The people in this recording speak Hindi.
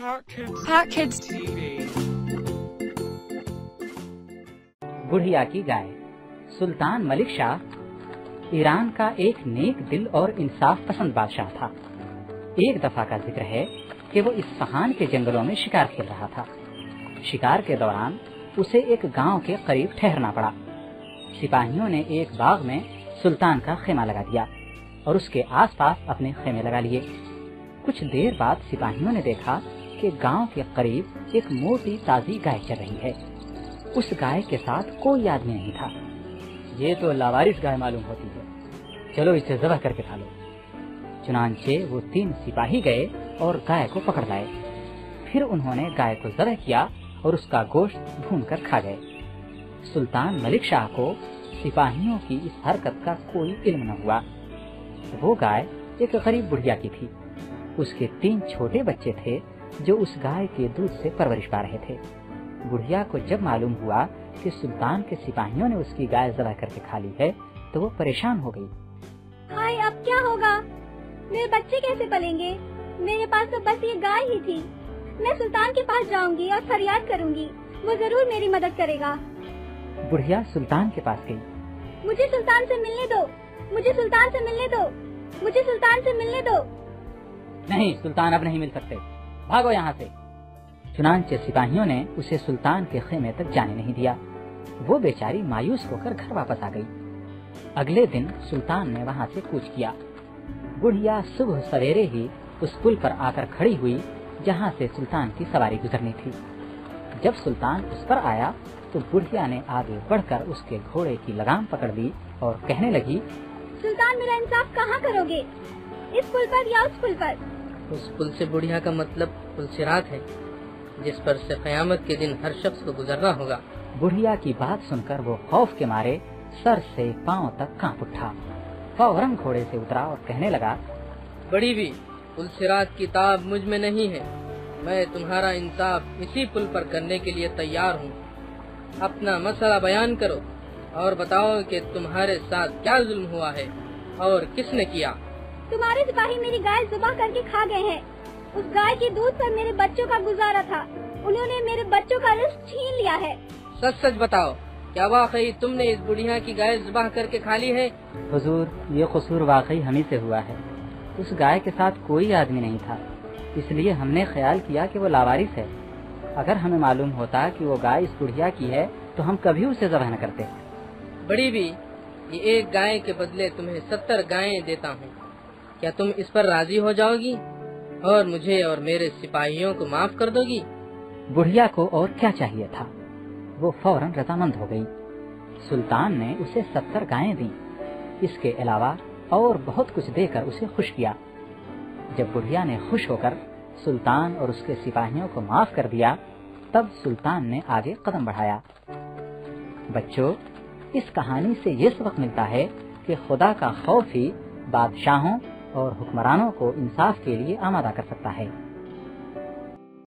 Hot Kids TV. बुढ़िया की गाय, सुल्तान मलिक शाह, ईरान का एक नेक दिल और इंसाफ पसंद बादशाह था। एक दफ़ा का ज़िक्र है कि वो इस्फहान के जंगलों में शिकार खेल रहा था। शिकार के दौरान उसे एक गाँव के करीब ठहरना पड़ा। सिपाहियों ने एक बाग में सुल्तान का खेमा लगा दिया और उसके आसपास अपने खेमे लगा लिए। कुछ देर बाद सिपाहियों ने देखा कि गाँव के करीब एक मोटी ताजी गाय चल रही है। उस गाय के साथ कोई आदमी नहीं था। ये तो लावारिस गाय मालूम होती है। चलो इसे जबह करके खा लो। चुनांचे वो तीन सिपाही गए और गाय को पकड़ लाए। फिर उन्होंने गाय को जबह किया और उसका गोश्त भून कर खा गए। सुल्तान मलिक शाह को सिपाहियों की इस हरकत का कोई इल्म न हुआ। वो गाय एक गरीब बुढ़िया की थी। उसके तीन छोटे बच्चे थे जो उस गाय के दूध से परवरिश पा रहे थे। बुढ़िया को जब मालूम हुआ कि सुल्तान के सिपाहियों ने उसकी गाय जबह करके खा ली है तो वो परेशान हो गई। हाय अब क्या होगा? मेरे बच्चे कैसे पलेंगे? मेरे पास तो बस ये गाय ही थी। मैं सुल्तान के पास जाऊँगी और फरियाद करूँगी। वो ज़रूर मेरी मदद करेगा। बुढ़िया सुल्तान के पास गई। मुझे सुल्तान से मिलने दो। मुझे सुल्तान से मिलने दो। मुझे सुल्तान से मिलने दो। नहीं सुल्तान अब नहीं मिल सकते। भागो यहाँ से। चुनांचे सिपाहियों ने उसे सुल्तान के खेमे तक जाने नहीं दिया। वो बेचारी मायूस होकर घर वापस आ गई। अगले दिन सुल्तान ने वहाँ से कूच किया। बुढ़िया सुबह सवेरे ही उस पुल पर आकर खड़ी हुई, जहाँ से सुल्तान की सवारी गुजरनी थी। जब सुल्तान उस पर आया तो बुढ़िया ने आगे बढ़कर उसके घोड़े की लगाम पकड़ ली और कहने लगी, सुल्तान मेरा इंसाफ कहाँ करोगे? इस पुल पर या उस पुल पर? उस पुल से बुढ़िया का मतलब पुल सिरात है जिस पर से कयामत के दिन हर शख्स को गुजरना होगा। बुढ़िया की बात सुनकर वो खौफ के मारे सर से पाँव तक काँप उठा। फ़ौरन घोड़े से उतरा और कहने लगा बड़ी भी पुल सिरात की ताब मुझमें नहीं है। मैं तुम्हारा इंसाफ इसी पुल पर करने के लिए तैयार हूँ। अपना मसला बयान करो और बताओ कि तुम्हारे साथ क्या जुल्म हुआ है और किसने किया? तुम्हारे सिपाही मेरी गाय जुबा करके खा गए हैं। उस गाय के दूध पर मेरे बच्चों का गुजारा था। उन्होंने मेरे बच्चों का रिस्क छीन लिया है। सच सच बताओ क्या वाकई तुमने इस बुढ़िया की गाय जुबा करके खा ली है? हुजूर ये कसूर वाकई हमी से हुआ है। उस गाय के साथ कोई आदमी नहीं था। इसलिए हमने ख्याल किया कि वो लावारिस है। अगर हमें मालूम होता कि वो गाय इस बुढ़िया की है तो हम कभी उसे जबह न करते। बड़ी भी ये एक गाय के बदले तुम्हें सत्तर गायें देता हूँ। क्या तुम इस पर राज़ी हो जाओगी? और मुझे और मेरे सिपाहियों को माफ़ कर दोगी? बुढ़िया को और क्या चाहिए था? वो फ़ौरन रजामंद हो गई। सुल्तान ने उसे सत्तर गायें दी। इसके अलावा और बहुत कुछ देकर उसे खुश किया। जब बुढ़िया ने खुश होकर सुल्तान और उसके सिपाहियों को माफ़ कर दिया, तब सुल्तान ने आगे कदम बढ़ाया। बच्चों, इस कहानी से ये सबक मिलता है कि खुदा का खौफ ही बादशाहों और हुक्मरानों को इंसाफ के लिए आमादा कर सकता है।